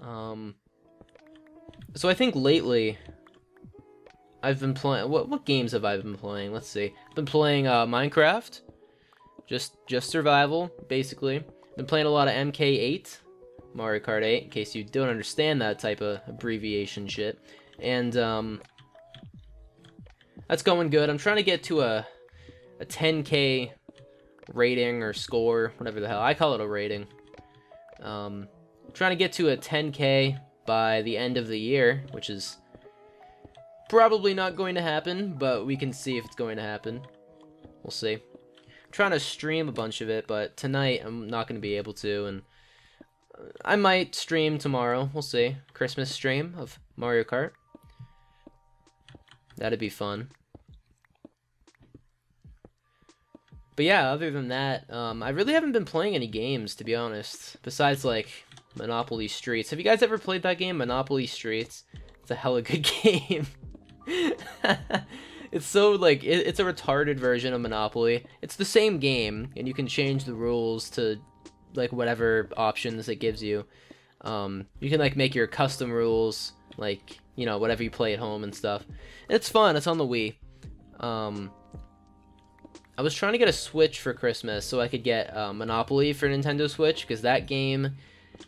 Um, so I think lately I've been playing. What what games have I been playing? Let's see. I've been playing uh, Minecraft, just just survival basically. Been playing a lot of MK8, Mario Kart 8, in case you don't understand that type of abbreviation shit. And um, that's going good. I'm trying to get to a a 10k rating or score, whatever the hell. I call it a rating. Um, trying to get to a 10k by the end of the year, which is probably not going to happen, but we can see if it's going to happen. We'll see. I'm trying to stream a bunch of it, but tonight I'm not going to be able to, and I might stream tomorrow. We'll see. Christmas stream of Mario Kart. That'd be fun. But yeah, other than that, um, I really haven't been playing any games, to be honest. Besides, like, Monopoly Streets. Have you guys ever played that game, Monopoly Streets? It's a hella good game. it's so, like, it, it's a retarded version of Monopoly. It's the same game, and you can change the rules to, like, whatever options it gives you. Um, you can, like, make your custom rules, like, you know, whatever you play at home and stuff. It's fun. It's on the Wii. Um, I was trying to get a Switch for Christmas so I could get uh, Monopoly for Nintendo Switch because that game,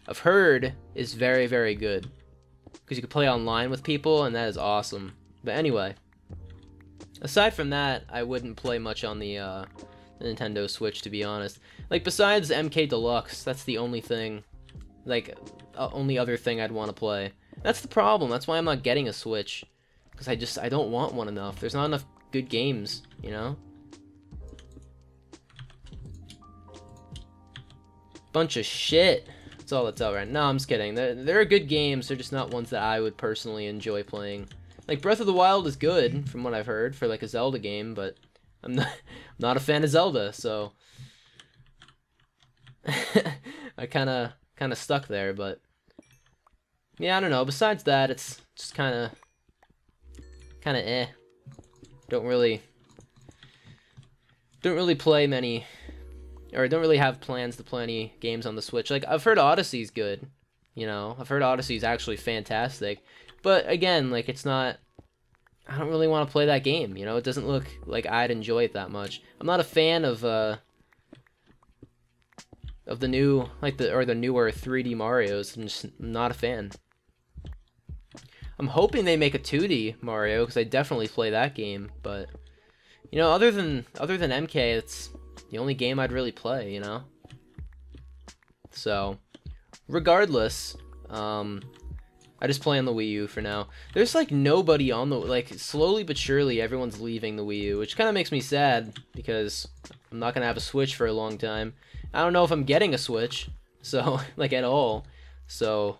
I've heard, is very, very good. Because you can play online with people and that is awesome. But anyway, aside from that, I wouldn't play much on the, uh, the Nintendo Switch to be honest. Like besides MK Deluxe, that's the only thing, like, uh, only other thing I'd want to play. That's the problem. That's why I'm not getting a Switch. Because I just, I don't want one enough. There's not enough good games, you know? Bunch of shit. That's all that's out right now. No, I'm just kidding. There are good games. They're just not ones that I would personally enjoy playing. Like Breath of the Wild is good, from what I've heard, for like a Zelda game, but I'm not, I'm not a fan of Zelda, so I kind of kind of stuck there. But yeah, I don't know. Besides that, it's just kind of kind of eh. Don't really don't really play many or I don't really have plans to play any games on the Switch. Like I've heard Odyssey's good, you know. I've heard Odyssey's actually fantastic, but again, like it's not. I don't really want to play that game. You know, it doesn't look like I'd enjoy it that much. I'm not a fan of uh of the new like the or the newer 3D Mario's. I'm just not a fan. I'm hoping they make a 2D Mario because I definitely play that game, but you know, other than other than MK, it's the only game I'd really play, you know? So, regardless, um, I just play on the Wii U for now. There's like nobody on the, like, slowly but surely everyone's leaving the Wii U, which kind of makes me sad because I'm not to have a Switch for a long time. I don't know if I'm getting a Switch, so, like, at all. So,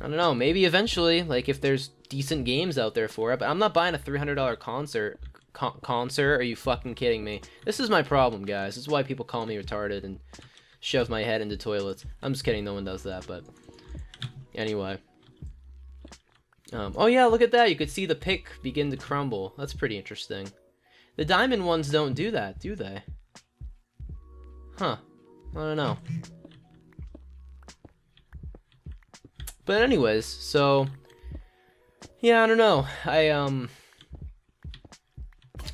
I don't know, maybe eventually, like, if there's decent games out there for it, but I'm not buying a $300 concert con concert? Are you fucking kidding me? This is my problem, guys. This is why people call me retarded and shove my head into toilets. I'm just kidding. No one does that, but anyway. Um, oh yeah, look at that. You could see the pick begin to crumble. That's pretty interesting. The diamond ones don't do that, do they? Huh. I don't know. But anyways, so yeah, I don't know. I um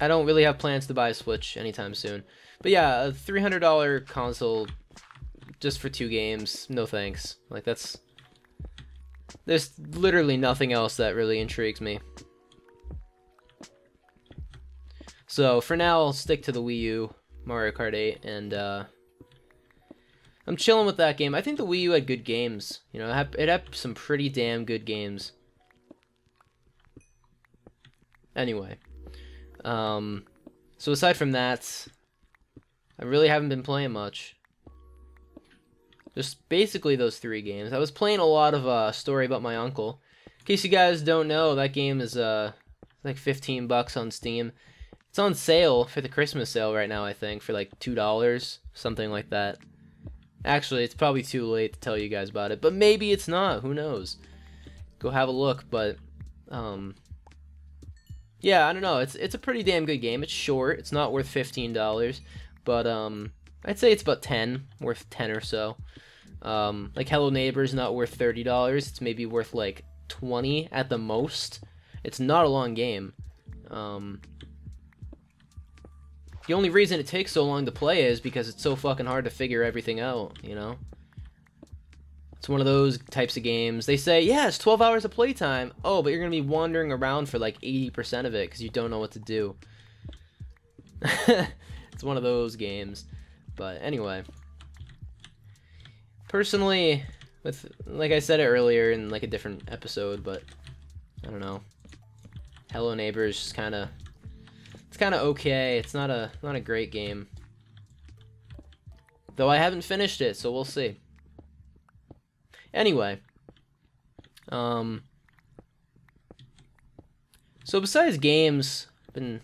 I don't really have plans to buy a Switch anytime soon. But yeah, a $300 console just for two games, no thanks. Like, that's... There's literally nothing else that really intrigues me. So, for now, I'll stick to the Wii U, Mario Kart 8, and, uh... I'm chilling with that game. I think the Wii U had good games. You know, it had, it had some pretty damn good games. Anyway. Um, so aside from that, I really haven't been playing much. Just basically those three games. I was playing a lot of uh, Story About My Uncle. In case you guys don't know, that game is uh, like 15 bucks on Steam. It's on sale for the Christmas sale right now, I think, for like $2, something like that. Actually, it's probably too late to tell you guys about it, but maybe it's not. Who knows? Go have a look, but um, yeah, I don't know. It's it's a pretty damn good game. It's short. It's not worth fifteen dollars, but um, I'd say it's about ten, worth ten or so. Um, like Hello Neighbor is not worth thirty dollars. It's maybe worth like twenty at the most. It's not a long game. Um, the only reason it takes so long to play is because it's so fucking hard to figure everything out. You know. It's one of those types of games. They say, yeah, it's 12 hours of playtime. Oh, but you're going to be wandering around for like 80% of it because you don't know what to do. it's one of those games. But anyway. Personally, with like I said it earlier in like a different episode, but I don't know. Hello Neighbor is just kind of it's kind of okay. It's not a not a great game. Though I haven't finished it, so we'll see. Anyway. Um. So besides games, I've been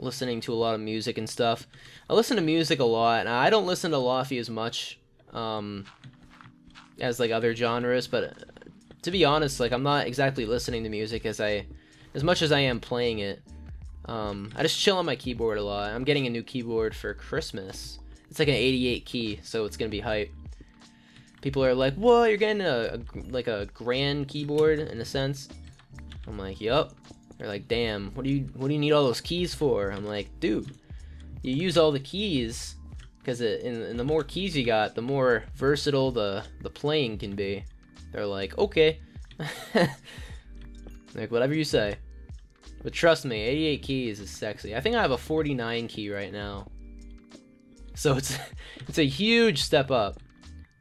listening to a lot of music and stuff. I listen to music a lot. And I don't listen to lofi as much um, as like other genres, but uh, to be honest, like I'm not exactly listening to music as I, as much as I am playing it. Um, I just chill on my keyboard a lot. I'm getting a new keyboard for Christmas. It's like an 88 key, so it's gonna be hype people are like, "Whoa, You're getting a, a, like a grand keyboard in a sense." I'm like, "Yup." They're like, "Damn, what do you what do you need all those keys for?" I'm like, "Dude, you use all the keys because in, in the more keys you got, the more versatile the the playing can be." They're like, "Okay." like whatever you say. But trust me, 88 keys is sexy. I think I have a 49 key right now. So it's it's a huge step up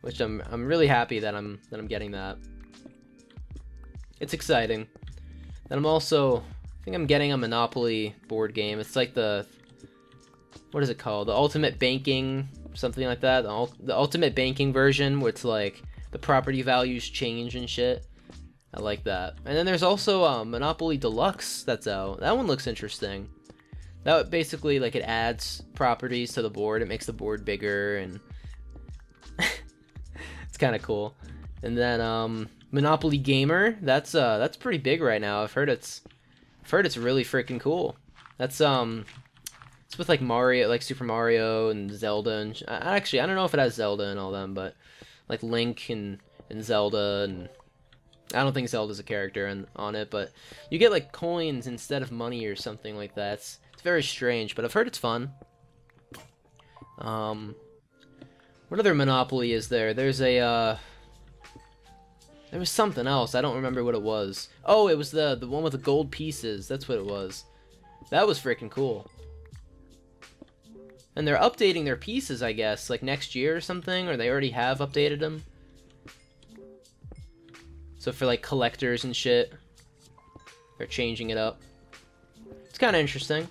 which I'm I'm really happy that I'm that I'm getting that. It's exciting. Then I'm also I think I'm getting a Monopoly board game. It's like the what is it called? The Ultimate Banking something like that. The, the Ultimate Banking version where it's like the property values change and shit. I like that. And then there's also um, Monopoly Deluxe that's out. That one looks interesting. That basically like it adds properties to the board. It makes the board bigger and kind of cool. And then um, Monopoly Gamer, that's uh that's pretty big right now. I've heard it's I've heard it's really freaking cool. That's um it's with like Mario, like Super Mario and Zelda and actually I don't know if it has Zelda and all them, but like Link and and Zelda and I don't think Zelda's a character in, on it, but you get like coins instead of money or something like that. It's, it's very strange, but I've heard it's fun. Um, what other Monopoly is there? There's a, uh... There was something else. I don't remember what it was. Oh, it was the, the one with the gold pieces. That's what it was. That was freaking cool. And they're updating their pieces, I guess, like next year or something, or they already have updated them. So for like collectors and shit, they're changing it up. It's kind of interesting.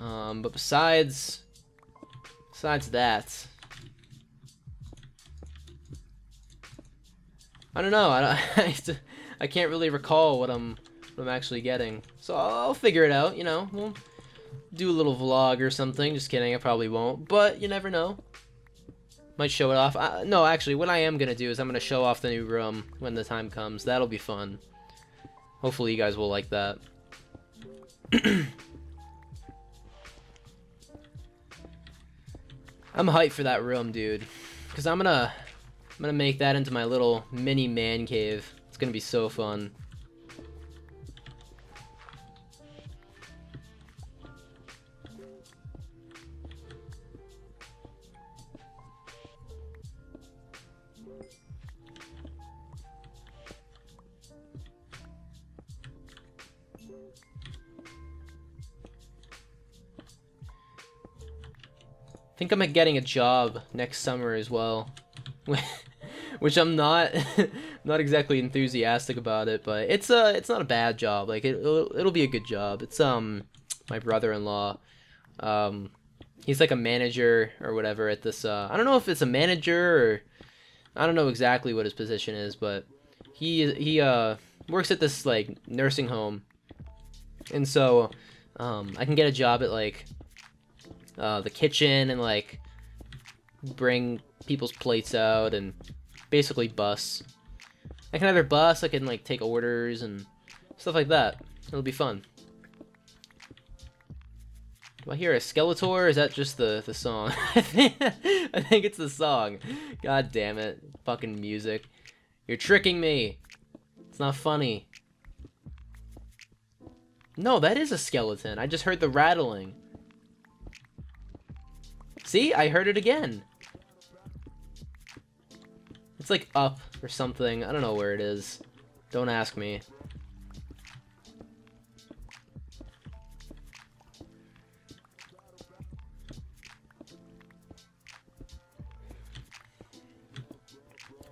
Um, but besides, besides that, I don't know. I, don't, I can't really recall what I'm what I'm actually getting. So I'll figure it out. You know, we'll do a little vlog or something. Just kidding. I probably won't, but you never know. Might show it off. I, no, actually, what I am gonna do is I'm gonna show off the new room when the time comes. That'll be fun. Hopefully, you guys will like that. I'm hyped for that room, dude. Cause I'm gonna I'm gonna make that into my little mini man cave. It's gonna be so fun. Think I'm getting a job next summer as well. Which I'm not not exactly enthusiastic about it, but it's a uh, it's not a bad job. Like it it'll, it'll be a good job. It's um my brother-in-law um he's like a manager or whatever at this uh I don't know if it's a manager or I don't know exactly what his position is, but he he uh works at this like nursing home. And so um I can get a job at like uh, the kitchen and like bring people's plates out and basically bus. I can either bus, I can like take orders and stuff like that. It'll be fun. Do I hear a Skeletor or is that just the, the song? I think it's the song. God damn it. Fucking music. You're tricking me. It's not funny. No, that is a skeleton. I just heard the rattling. See? I heard it again. It's like up or something. I don't know where it is. Don't ask me.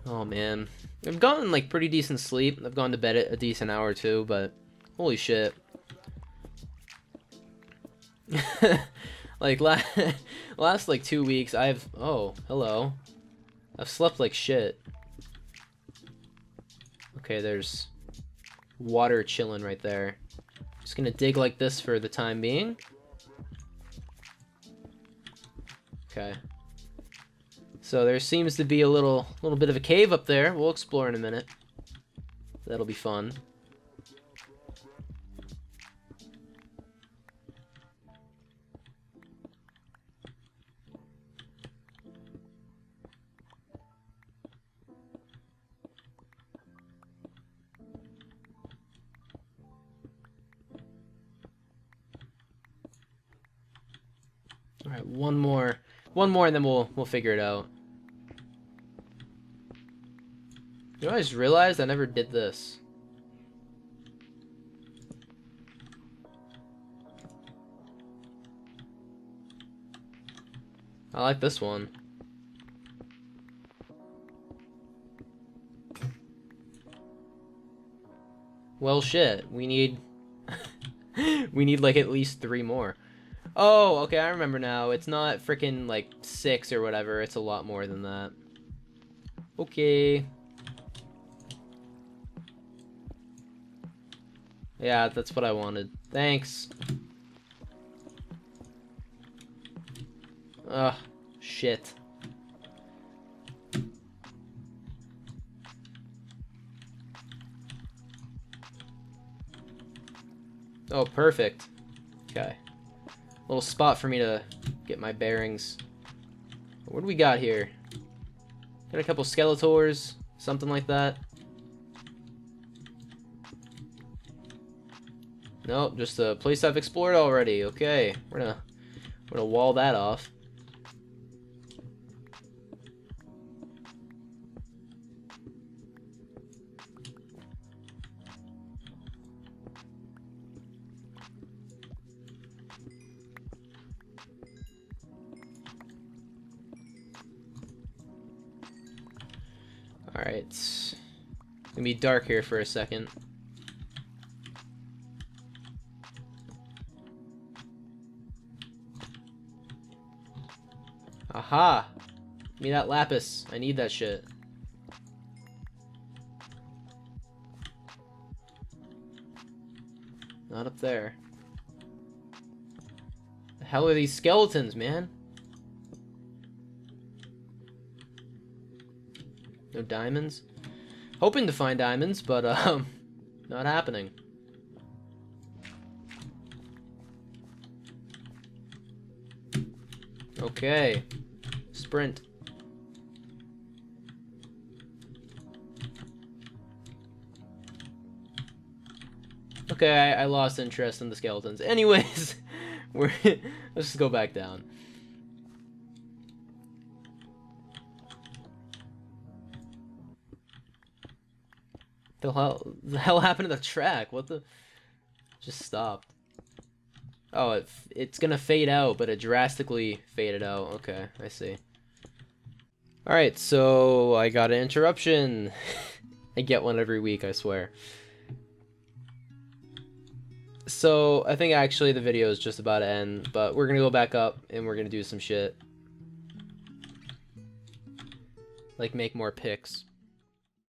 Oh man. I've gotten like pretty decent sleep. I've gone to bed at a decent hour too, but holy shit. like last, last like two weeks I've oh hello. I've slept like shit. Okay there's water chilling right there. Just gonna dig like this for the time being. Okay. So there seems to be a little little bit of a cave up there. We'll explore in a minute. That'll be fun right, one more, one more, and then we'll we'll figure it out. You know, I just realized I never did this. I like this one. Well, shit. We need... we need, like, at least three more. Oh, okay, I remember now. It's not freaking like six or whatever. It's a lot more than that. Okay. Yeah, that's what I wanted. Thanks. Ugh, shit. Oh, perfect. Okay little spot for me to get my bearings. What do we got here? Got a couple Skeletors, something like that. Nope, just a place I've explored already. Okay, we're gonna we're gonna wall that off. Alright. It's gonna be dark here for a second. Aha! Give me that lapis. I need that shit. Not up there. The hell are these skeletons, man? No diamonds? Hoping to find diamonds, but, um, not happening. Okay. Sprint. Okay, I, I, lost interest in the skeletons. Anyways, we're let's just go back down. The hell, the hell happened to the track? What the? Just stopped. Oh, it, it's gonna fade out, but it drastically faded out. Okay, I see. Alright, so I got an interruption. I get one every week, I swear. So, I think actually the video is just about to end, but we're gonna go back up and we're gonna do some shit. Like make more picks.